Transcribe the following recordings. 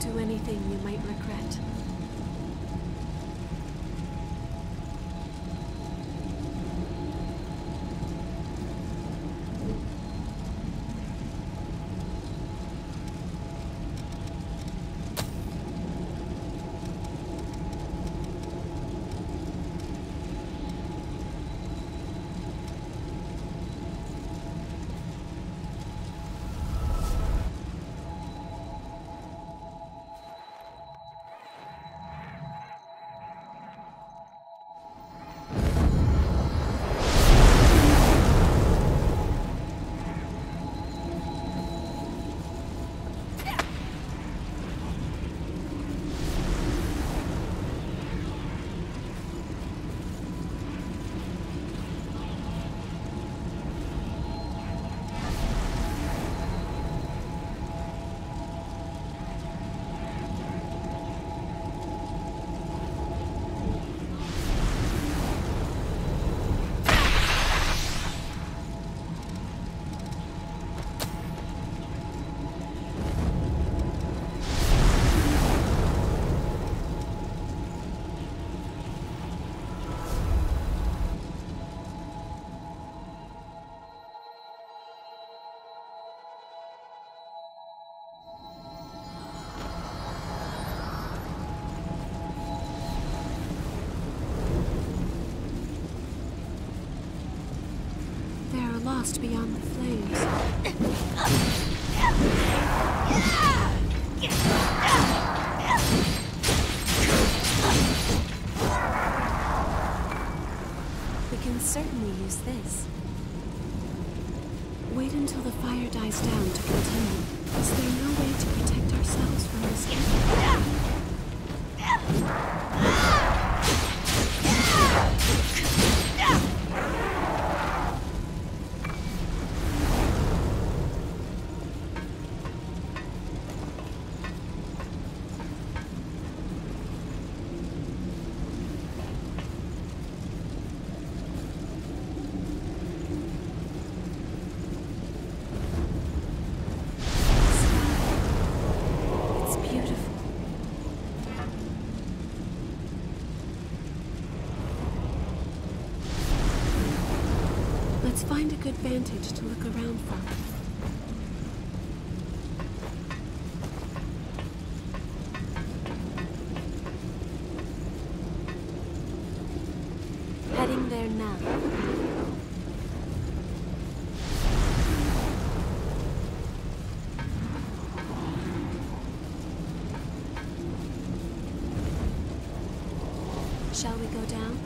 Do anything you might regret. Beyond the flames. We can certainly use this. Wait until the fire dies down to continue. Is there no way to protect ourselves from this find a good vantage to look around from. Heading there now. Shall we go down?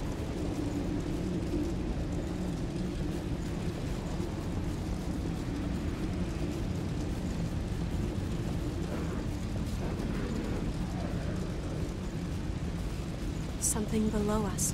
Something below us.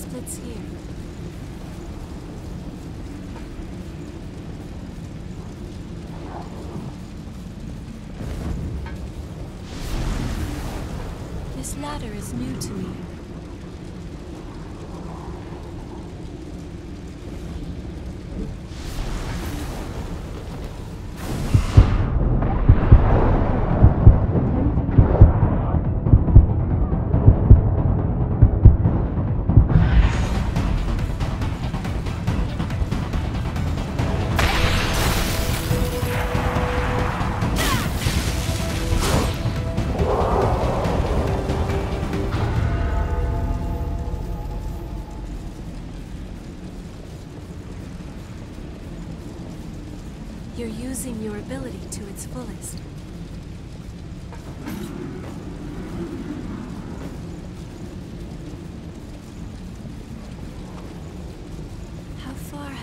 Splits here. This ladder is new to me.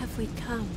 Have we come?